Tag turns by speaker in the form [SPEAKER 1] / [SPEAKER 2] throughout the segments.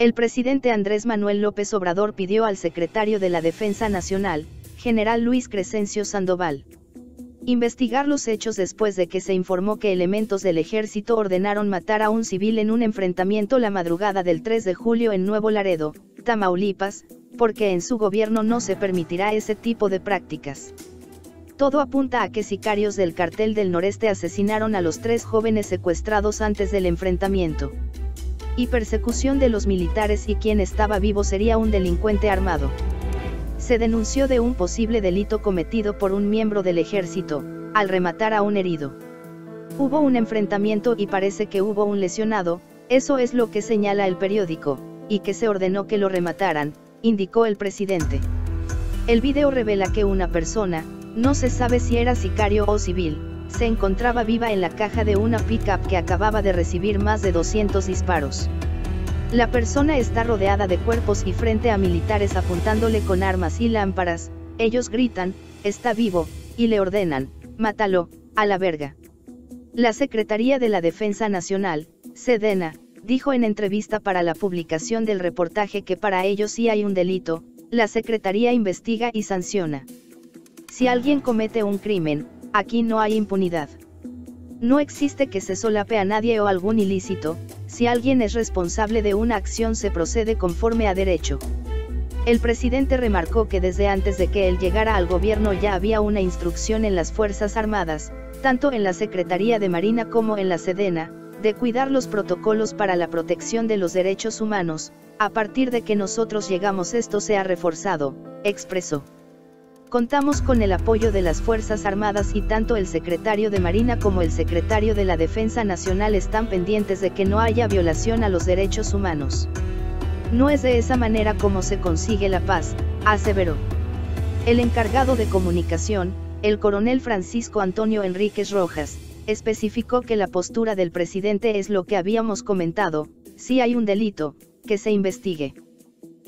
[SPEAKER 1] El presidente Andrés Manuel López Obrador pidió al secretario de la Defensa Nacional, general Luis Crescencio Sandoval, investigar los hechos después de que se informó que elementos del ejército ordenaron matar a un civil en un enfrentamiento la madrugada del 3 de julio en Nuevo Laredo, Tamaulipas, porque en su gobierno no se permitirá ese tipo de prácticas. Todo apunta a que sicarios del cartel del noreste asesinaron a los tres jóvenes secuestrados antes del enfrentamiento y persecución de los militares y quien estaba vivo sería un delincuente armado. Se denunció de un posible delito cometido por un miembro del ejército, al rematar a un herido. Hubo un enfrentamiento y parece que hubo un lesionado, eso es lo que señala el periódico, y que se ordenó que lo remataran, indicó el presidente. El video revela que una persona, no se sabe si era sicario o civil, se encontraba viva en la caja de una pickup que acababa de recibir más de 200 disparos. La persona está rodeada de cuerpos y frente a militares apuntándole con armas y lámparas, ellos gritan, está vivo, y le ordenan, mátalo, a la verga. La Secretaría de la Defensa Nacional, Sedena, dijo en entrevista para la publicación del reportaje que para ellos sí hay un delito, la Secretaría investiga y sanciona. Si alguien comete un crimen, Aquí no hay impunidad. No existe que se solape a nadie o algún ilícito, si alguien es responsable de una acción se procede conforme a derecho. El presidente remarcó que desde antes de que él llegara al gobierno ya había una instrucción en las Fuerzas Armadas, tanto en la Secretaría de Marina como en la Sedena, de cuidar los protocolos para la protección de los derechos humanos, a partir de que nosotros llegamos esto se ha reforzado, expresó. Contamos con el apoyo de las Fuerzas Armadas y tanto el secretario de Marina como el secretario de la Defensa Nacional están pendientes de que no haya violación a los derechos humanos. No es de esa manera como se consigue la paz, aseveró. El encargado de comunicación, el coronel Francisco Antonio Enríquez Rojas, especificó que la postura del presidente es lo que habíamos comentado, si hay un delito, que se investigue.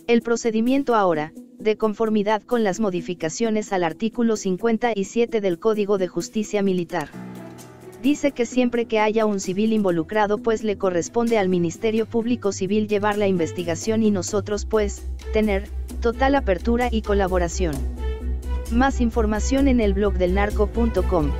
[SPEAKER 1] El procedimiento ahora, de conformidad con las modificaciones al artículo 57 del Código de Justicia Militar. Dice que siempre que haya un civil involucrado pues le corresponde al Ministerio Público Civil llevar la investigación y nosotros pues, tener, total apertura y colaboración. Más información en el blog del narco.com.